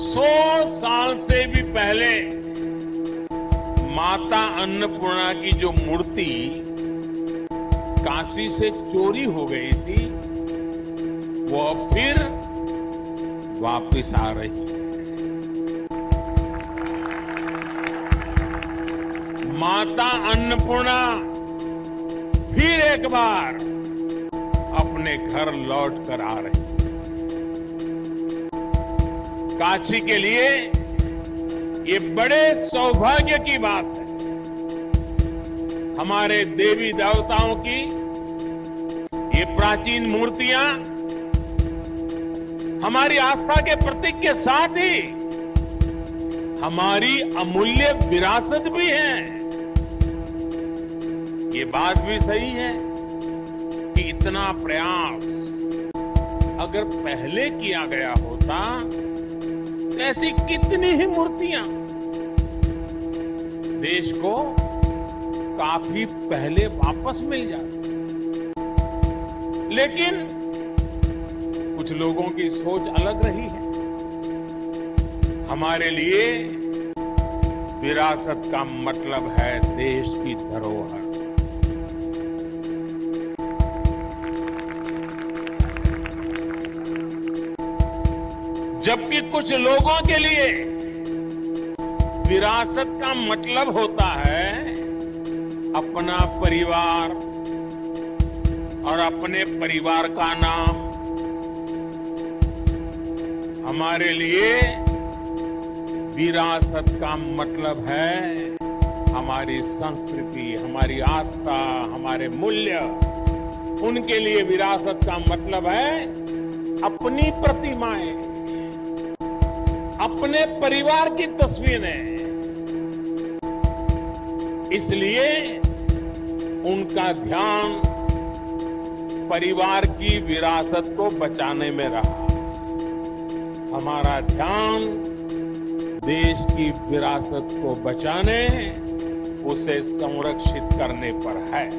सौ साल से भी पहले माता अन्नपूर्णा की जो मूर्ति काशी से चोरी हो गई थी, वो अब फिर वापस आ रही माता अन्नपूर्णा फिर एक बार अपने घर लौट कर आ रही काशी के लिए ये बड़े सौभाग्य की बात है। हमारे देवी देवताओं की ये प्राचीन मूर्तियाँ हमारी आस्था के प्रतीक के साथ ही हमारी अमूल्य विरासत भी है। ये बात भी सही है कि इतना प्रयास अगर पहले किया गया होता ऐसी कितनी ही मूर्तियाँ। देश को काफ़ी पहले वापस मिल जाती। लेकिन कुछ लोगों की सोच अलग रही है। हमारे लिए विरासत का मतलब है देश की धरोहर। जबकि कुछ लोगों के लिए विरासत का मतलब होता है अपना परिवार और अपने परिवार का नाम। हमारे लिए विरासत का मतलब है हमारी संस्कृति, हमारी आस्था, हमारे मूल्य। उनके लिए विरासत का मतलब है अपनी प्रतिमाएँ। अपने परिवार की तस्वीरें। इसलिए उनका ध्यान परिवार की विरासत को बचाने में रहा। हमारा ध्यान देश की विरासत को बचाने, उसे संरक्षित करने पर है।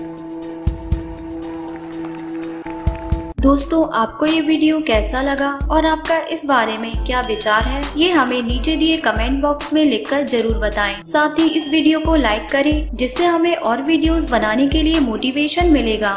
दोस्तों, आपको ये वीडियो कैसा लगा और आपका इस बारे में क्या विचार है, ये हमें नीचे दिए कमेंट बॉक्स में लिखकर ज़रूर बताएँ। साथ ही इस वीडियो को लाइक करें, जिससे हमें और वीडियोस बनाने के लिए मोटिवेशन मिलेगा